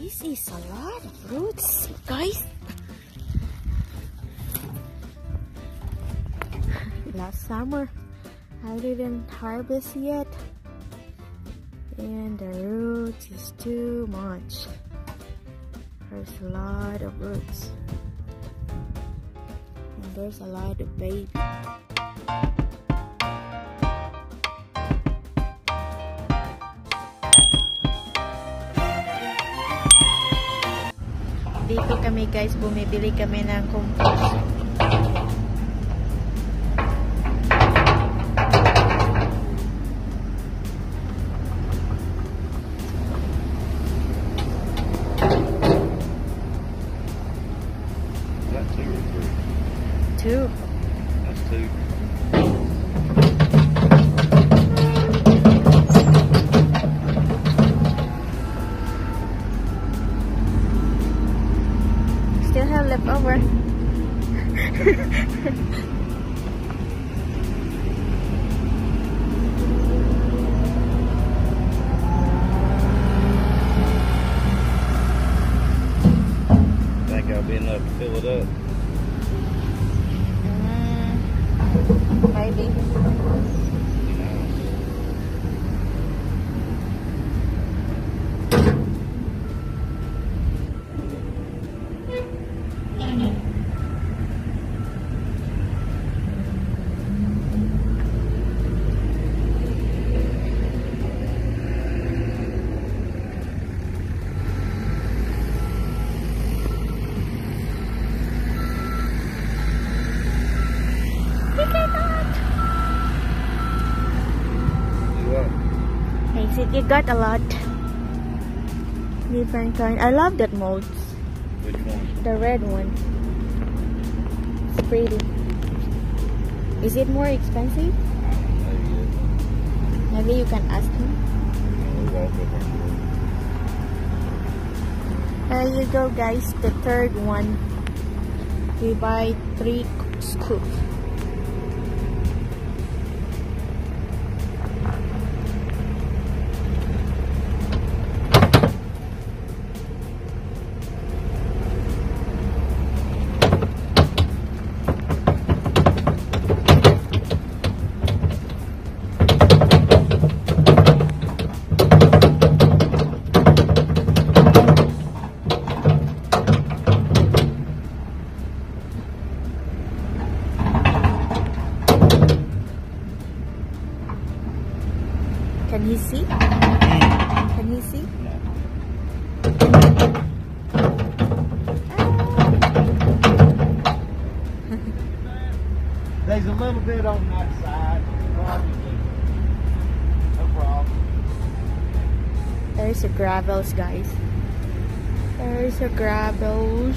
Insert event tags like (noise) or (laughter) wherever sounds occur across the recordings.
This is a lot of roots, guys. (laughs) Last summer, I didn't harvest yet. And the roots is too much. There's a lot of roots. And there's a lot of baby. Dito kami guys, bumibili kami ng compost. You got a lot. Different kind. I love that molds. Which one? The red one. It's pretty. Is it more expensive? I don't know yet. Maybe you can ask him. We'll walk up and There you go guys, the third one. We buy three scoops. There's a gravels, guys. There's a gravels.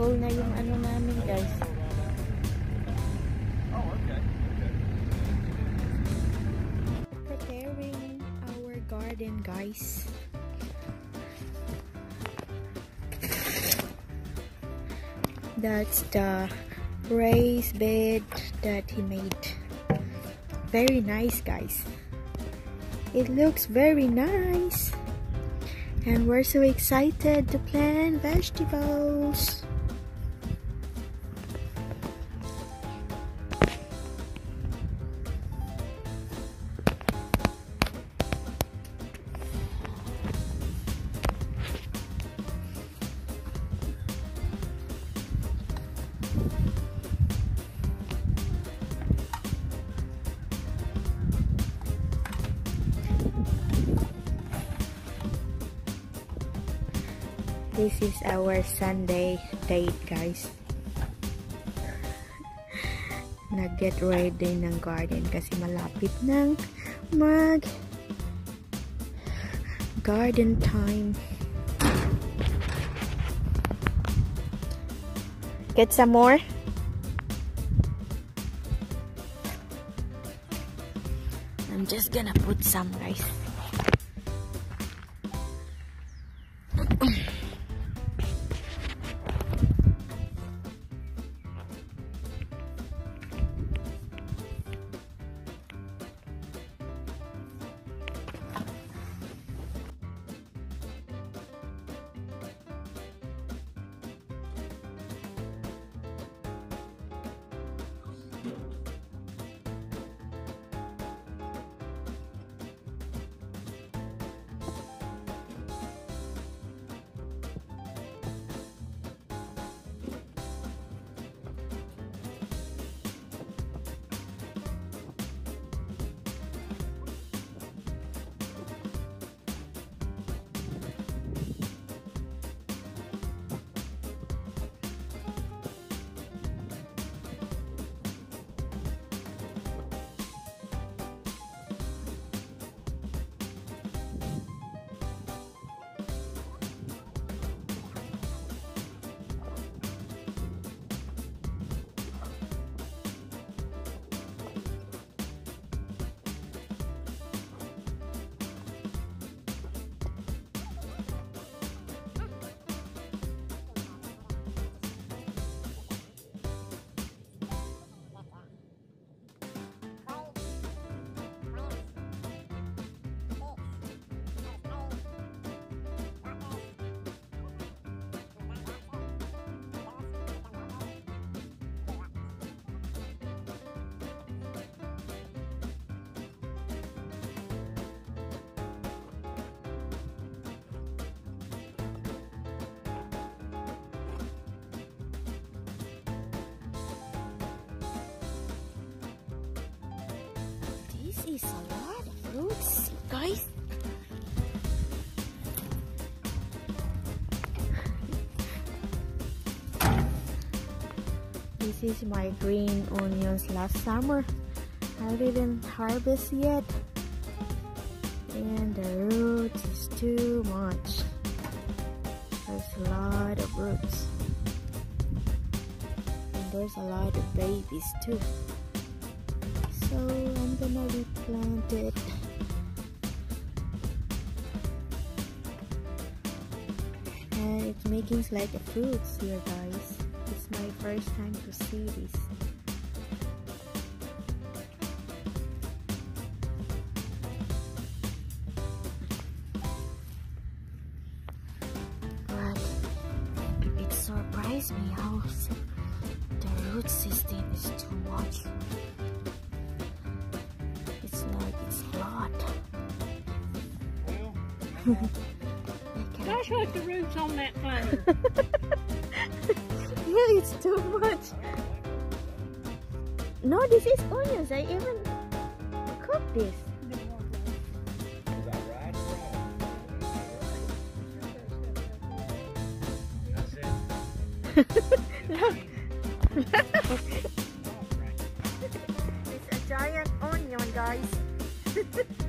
Full na yung ano namin guys. Oh, okay. Preparing our garden guys. That's the raised bed that he made. Very nice guys. It looks very nice. And we're so excited to plant vegetables. This is our Sunday date, guys. (laughs) Nag-get ready ng garden kasi malapit ng mag garden time. Get some more? I'm just gonna put some rice. Is my green onions last summer. I didn't harvest yet. And the roots is too much. There's a lot of roots. And there's a lot of babies too so I'm gonna replant it and it's making like a fruits here guys my first time to see this but it surprised me how the root system is too much it's like it's a lot. (laughs) I Gosh, can't- look the roots on that flower. (laughs) too much. No, this is onions. I even cooked this. Is that right? (laughs) That's it. It's a giant onion, guys. (laughs)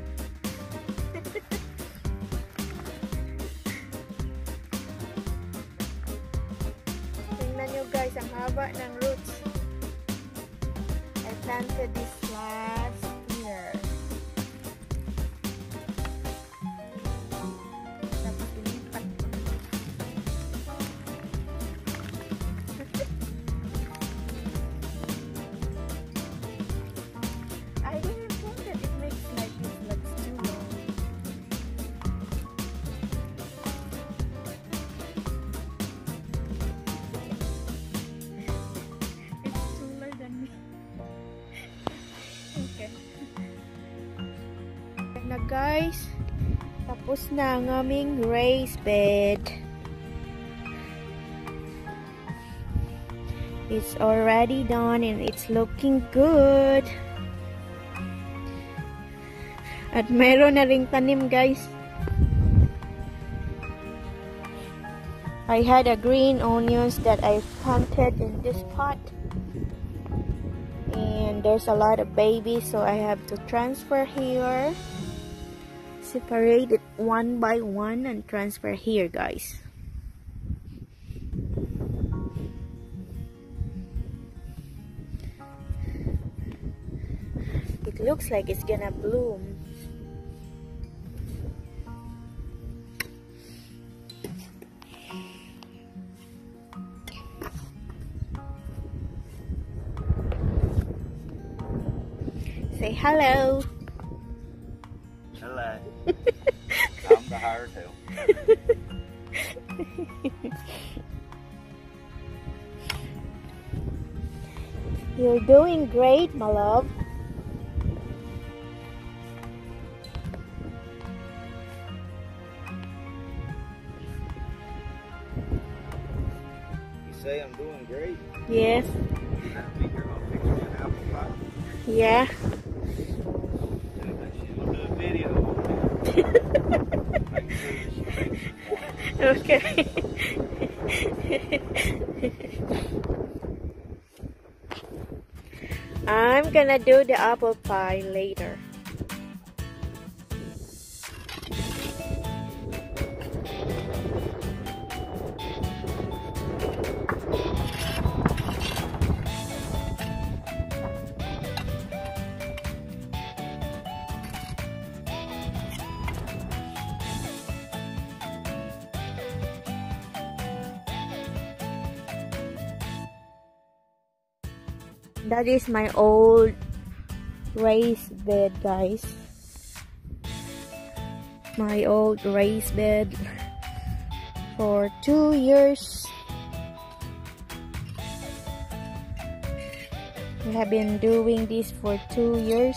guys, tapos na ang aming raised bed. It's already done and it's looking good. At mayroon na tanim guys. I had a green onions that I planted in this pot and there's a lot of babies so I have to transfer here separate it one by one and transfer here guys it looks like it's gonna bloom say hello Hello. (laughs) I'm the hired help. You're doing great, my love. You say I'm doing great. Yes. That mean you're gonna fix me an apple pie. Yeah. Yeah, but she's gonna do a video on it. Make sure that she makes it. Okay. (laughs) I'm gonna do the apple pie later. That is my old raised bed, guys. My old raised bed for two years. We have been doing this for two years.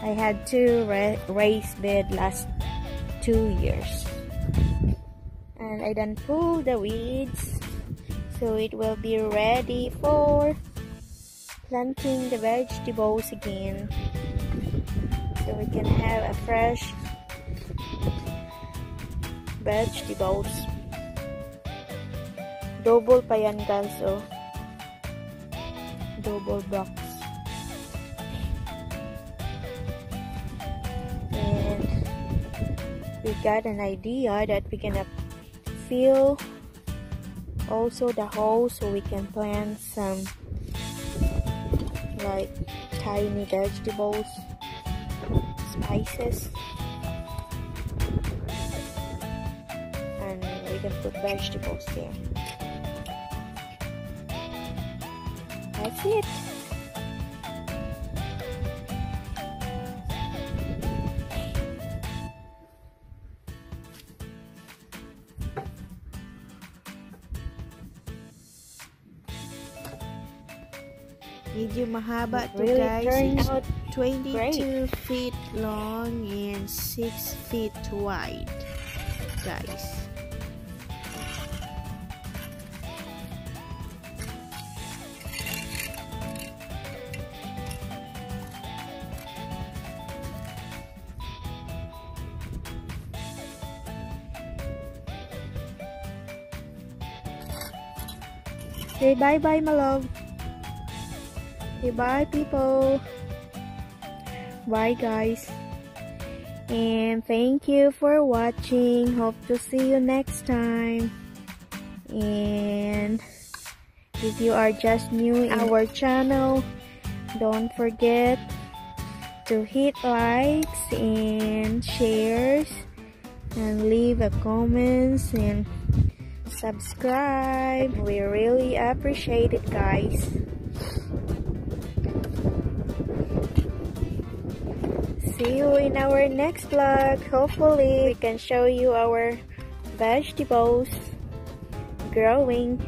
I had two ra raised bed last two years. And I done pull the weeds so it will be ready for planting the vegetables again. So we can have a fresh vegetables. Double pa yan guys oh double box. And we got an idea that we're gonna fill also the hole so we can plant some like tiny vegetables spices. And we can put vegetables there. That's it Medyo mahaba to really guys. It's out 22 feet long and 6 feet wide. Guys. Say bye-bye, my love. Say bye, people. Bye, guys. And thank you for watching. Hope to see you next time. And if you are just new in our channel, don't forget to hit likes and shares and leave a comments and subscribe. We really appreciate it, guys. See you in our next vlog. Hopefully, we can show you our vegetables growing.